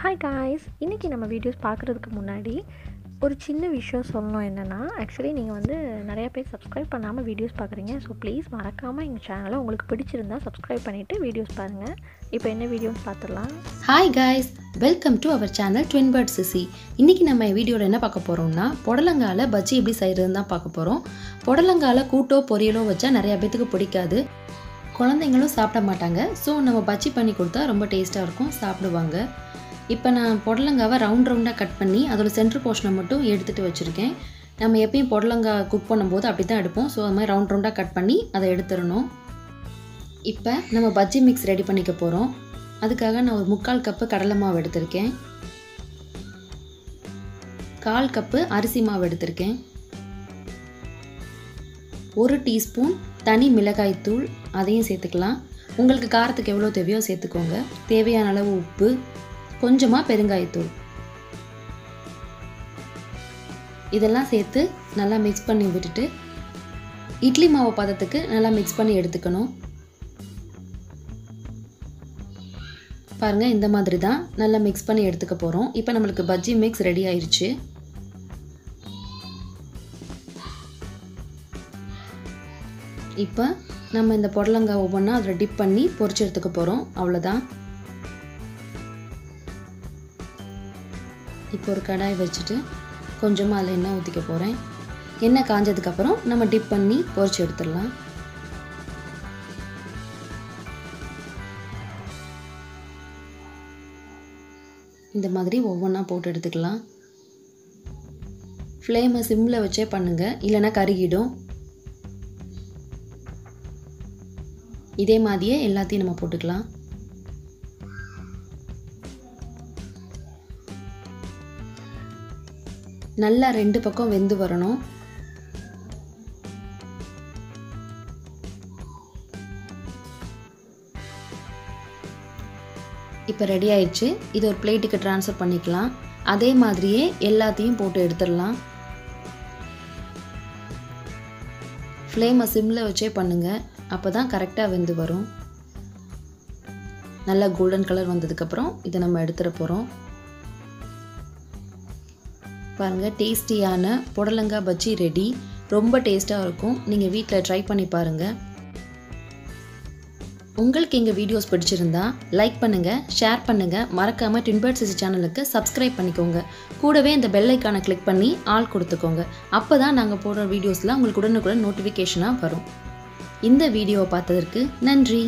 Hi guys இன்றைக்கி நம்ம videos பார்க்குறதுக்கு முன்னாடி ஒரு சின்ன விஷயம் சொல்லணும் என்னென்னா ஆக்சுவலி நீங்கள் வந்து நிறைய பேர் சப்ஸ்கிரைப் பண்ணாமல் வீடியோஸ் பார்க்குறீங்க. ஸோ ப்ளீஸ் மறக்காமல் எங்கள் சேனலை உங்களுக்கு பிடிச்சிருந்தா சப்ஸ்கிரைப் பண்ணிவிட்டு வீடியோஸ் பாருங்கள் இப்போ என்ன வீடியோஸ் பார்த்துடலாம். Hi guys welcome to our channel twin bird CC இன்றைக்கி நம்ம வீடியோவில் என்ன பார்க்க போகிறோம்னா புடலங்கால பஜ்ஜி எப்படி செய்கிறதுன்னு தான் பார்க்க போகிறோம் புடலங்கால கூட்டோ பொரியலோ வச்சா நிறைய பேத்துக்கு பிடிக்காது. குழந்தைங்களும் சாப்பிட மாட்டாங்க. ஸோ நம்ம பஜ்ஜி பண்ணி கொடுத்தா ரொம்ப டேஸ்ட்டாக இருக்கும் சாப்பிடுவாங்க. இப்போ நான் புடலங்காவை ரவுண்ட் ரவுண்டாக கட் பண்ணி அதோட சென்ட்ரு போர்ஷனை மட்டும் எடுத்துகிட்டு வச்சுருக்கேன். நம்ம எப்பயும் புடலங்காய் குக் பண்ணும்போது அப்படி தான் எடுப்போம். ஸோ அது மாதிரி ரவுண்ட் ரவுண்டாக கட் பண்ணி அதை எடுத்துடணும். இப்போ நம்ம பஜ்ஜி மிக்ஸ் ரெடி பண்ணிக்க போகிறோம் அதுக்காக நான் ஒரு முக்கால் கப்பு கடலை மாவு எடுத்திருக்கேன். கால் கப்பு அரிசி மாவு எடுத்திருக்கேன். ஒரு டீஸ்பூன் தனி மிளகாய்த்தூள் அதையும் சேர்த்துக்கலாம். உங்களுக்கு காரத்துக்கு எவ்வளோ தேவையோ சேர்த்துக்கோங்க. தேவையான அளவு உப்பு கொஞ்சமாக பெருங்காயத்தூள். இதெல்லாம் சேர்த்து நல்லா மிக்ஸ் பண்ணி விட்டுட்டு இட்லி மாவு பதத்துக்கு நல்லா மிக்ஸ் பண்ணி எடுத்துக்கணும். பாருங்கள் இந்த மாதிரி தான் நல்லா மிக்ஸ் பண்ணி எடுத்துக்க போகிறோம் இப்போ நம்மளுக்கு பஜ்ஜி மிக்ஸ் ரெடி ஆயிடுச்சு இப்போ நம்ம இந்த புடலங்காய் ஒவ்வொன்றா அதில் டிப் பண்ணி பொரிச்சு எடுத்துக்க போகிறோம் அவ்வளோதான் இப்போ ஒரு கடாய் வச்சுட்டு கொஞ்சமாக அதில் எண்ணெய் ஊற்றிக்க போகிறேன் எண்ணெய் காஞ்சதுக்கப்புறம் நம்ம டிப் பண்ணி பொரிச்சு எடுத்துடலாம். இந்த மாதிரி ஒவ்வொன்றா போட்டு எடுத்துக்கலாம். ஃப்ளேமை சிம்மில் வச்சே பண்ணுங்கள் இல்லைன்னா கருகிடும். இதே மாதிரியே எல்லாத்தையும் நம்ம போட்டுக்கலாம். நல்லா ரெண்டு பக்கம் வெந்து வரணும். இப்போ ரெடி ஆயிடுச்சு. இது ஒரு பிளேட்டுக்கு ட்ரான்ஸ்ஃபர் பண்ணிக்கலாம். அதே மாதிரியே எல்லாத்தையும் போட்டு எடுத்துடலாம். ஃப்ளேமை சிம்மில் வச்சே பண்ணுங்கள் அப்போ தான் கரெக்டாக வெந்து வரும். நல்லா கோல்டன் கலர் வந்ததுக்கப்புறம் இதை நம்ம எடுத்துட போகிறோம் பாருங்கள் டேஸ்டியான புடலங்காய் பஜ்ஜி ரெடி ரொம்ப டேஸ்ட்டாக இருக்கும். நீங்கள் வீட்டில் ட்ரை பண்ணி பாருங்கள் உங்களுக்கு எங்கள் வீடியோஸ் பிடிச்சிருந்தா லைக் பண்ணுங்கள் ஷேர் பண்ணுங்கள் மறக்காமல் டின்பர்ட் சிசி சேனலுக்கு சப்ஸ்கிரைப் பண்ணிக்கோங்க. கூடவே இந்த பெல் ஐக்கானை கிளிக் பண்ணி ஆள் கொடுத்துக்கோங்க. அப்போ தான் நாங்கள் போடுற வீடியோஸில் உங்களுக்கு உடனுக்குடன் நோட்டிஃபிகேஷனாக வரும். இந்த வீடியோவை பார்த்ததற்கு நன்றி.